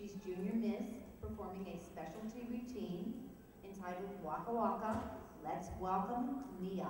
She's junior miss, performing a specialty routine entitled Waka Waka. Let's welcome Nia.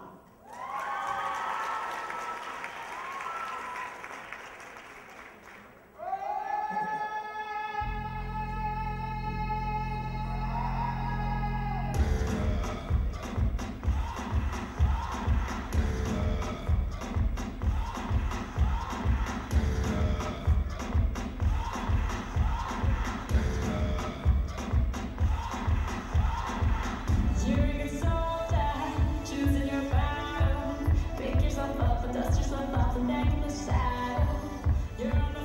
back the saddle. You're on